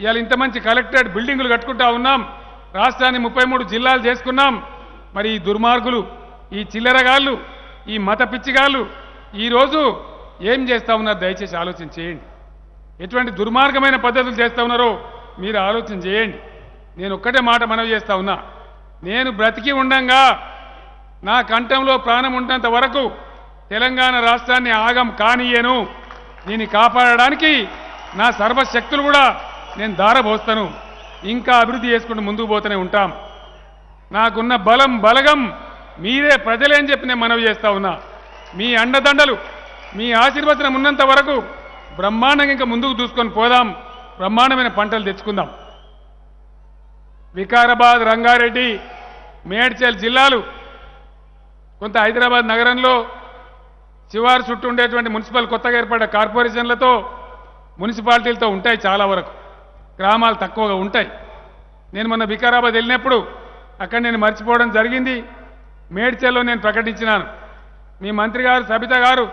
ఇవాళ ఇంత మంచి కలెక్టరేట్ బిల్డింగులు కట్టుకుంటా ఉన్నాం. రాష్ట్రాన్ని ముప్పై మూడు జిల్లాలు చేసుకున్నాం. మరి ఈ దుర్మార్గులు ఈ చిల్లరగాళ్ళు ఈ మత పిచ్చిగాళ్ళు ఈరోజు ఏం చేస్తా ఉన్నారు? దయచేసి ఆలోచన చేయండి. ఎటువంటి దుర్మార్గమైన పద్ధతులు చేస్తూ ఉన్నారో మీరు ఆలోచన చేయండి. నేను ఒక్కటే మాట మనవి చేస్తా ఉన్నా. నేను బ్రతికి ఉండంగా నా కంఠంలో ప్రాణం ఉన్నంత వరకు తెలంగాణ రాష్ట్రాన్ని ఆగం కానియను దీన్ని కాపాడడానికి నా సర్వశక్తులు కూడా నేను దారబోస్తాను ఇంకా అభివృద్ధి చేసుకుంటూ ముందుకు పోతూనే ఉంటాం. నాకున్న బలం బలగం మీరే ప్రజలే అని చెప్పి నేను మనవి చేస్తా ఉన్నా. మీ అండదండలు మీ ఆశీర్వచనం ఉన్నంత వరకు బ్రహ్మాండంగా ఇంకా ముందుకు దూసుకొని పోదాం. బ్రహ్మాండమైన పంటలు తెచ్చుకుందాం. వికారాబాద్ రంగారెడ్డి మేడ్చల్ జిల్లాలు కొంత హైదరాబాద్ నగరంలో శివారు చుట్టూ ఉండేటువంటి మున్సిపల్ కొత్తగా ఏర్పడ్డ కార్పొరేషన్లతో మున్సిపాలిటీలతో ఉంటాయి చాలా వరకు. గ్రామాలు తక్కువగా ఉంటాయి. నేను మొన్న వికారాబాద్ వెళ్ళినప్పుడు అక్కడ నేను మర్చిపోవడం జరిగింది. మేడ్చల్లో నేను ప్రకటించినాను. మీ మంత్రి గారు సబిత గారు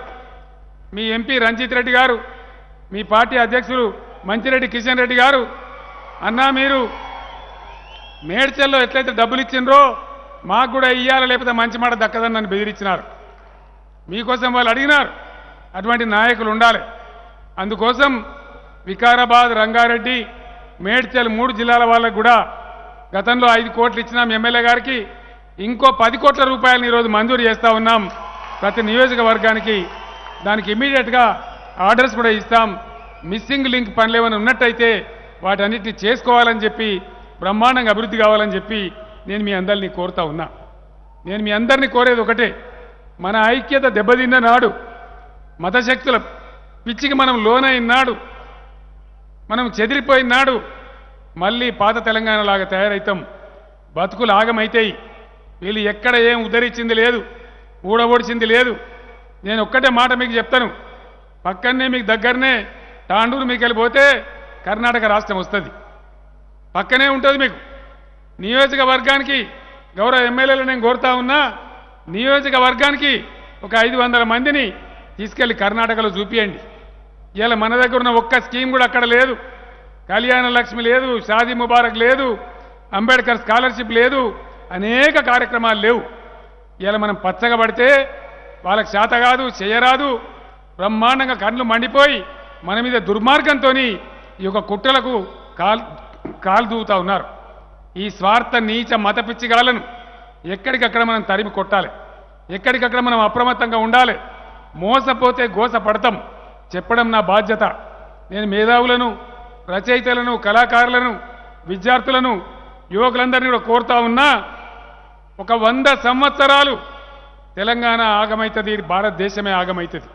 మీ ఎంపీ రంజిత్ రెడ్డి గారు మీ పార్టీ అధ్యక్షులు మంచిరెడ్డి కిషన్ రెడ్డి గారు అన్నా మీరు మేడ్చల్లో ఎట్లయితే డబ్బులు ఇచ్చినరో మాకు కూడా ఇయ్యాల లేకపోతే మంచి మాట దక్కదని నన్ను బెదిరించినారు. మీకోసం వాళ్ళు అడిగినారు. అటువంటి నాయకులు ఉండాలి. అందుకోసం వికారాబాద్ రంగారెడ్డి మేడ్చల్ మూడు జిల్లాల వాళ్ళకు కూడా గతంలో ఐదు కోట్లు ఇచ్చినాం. ఎమ్మెల్యే గారికి ఇంకో పది కోట్ల రూపాయలను ఈరోజు మంజూరు చేస్తా ఉన్నాం. ప్రతి నియోజకవర్గానికి దానికి ఇమీడియట్గా ఆర్డర్స్ కూడా ఇస్తాం. మిస్సింగ్ లింక్ పనులు ఏమైనా ఉన్నట్టయితే వాటన్నిటిని చేసుకోవాలని చెప్పి బ్రహ్మాండంగా అభివృద్ధి కావాలని చెప్పి నేను మీ అందరినీ కోరుతా ఉన్నా. నేను మీ అందరినీ కోరేది ఒకటే మన ఐక్యత దెబ్బతిన్న నాడు మతశక్తుల పిచ్చికి మనం లోనైనాడు మనం చెదిరిపోయిన నాడు మళ్ళీ పాత తెలంగాణలాగా తయారవుతాం బతుకులు ఆగమైతాయి. వీళ్ళు ఎక్కడ ఏం ఉద్ధరించింది లేదు ఊడబొడిచింది లేదు. నేను ఒక్కటే మాట మీకు చెప్తాను. పక్కనే మీకు దగ్గరనే తాండూరు మీకు వెళ్ళిపోతే కర్ణాటక రాష్ట్రం వస్తుంది. పక్కనే ఉంటుంది మీకు. నియోజకవర్గానికి గౌరవ ఎమ్మెల్యేలు నేను కోరుతా ఉన్నా నియోజకవర్గానికి ఒక ఐదు వందల మందిని తీసుకెళ్ళి కర్ణాటకలో చూపియండి. ఇలా మన దగ్గర ఉన్న ఒక్క స్కీమ్ కూడా అక్కడ లేదు. కళ్యాణ లక్ష్మి లేదు షాదీ ముబారక్ లేదు అంబేద్కర్ స్కాలర్షిప్ లేదు అనేక కార్యక్రమాలు లేవు. ఇలా మనం పచ్చగా పడితే వాళ్ళకి శాత కాదు చేయరాదు బ్రహ్మాండంగా కళ్ళు మండిపోయి మన మీద దుర్మార్గంతో ఈ యొక్క కుట్రలకు కాల్ కాలు దూవుతా ఉన్నారు. ఈ స్వార్థ నీచ మత పిచ్చిగాలను ఎక్కడికక్కడ మనం తరిమి కొట్టాలి. ఎక్కడికక్కడ మనం అప్రమత్తంగా ఉండాలి. మోసపోతే గోస పడతాం చెప్పడం నా బాధ్యత. నేను మేధావులను రచయితలను కళాకారులను విద్యార్థులను యువకులందరినీ కూడా కోరుతా ఉన్నా ఒక వంద సంవత్సరాలు తెలంగాణ ఆగమవుతుంది భారతదేశమే ఆగమవుతుంది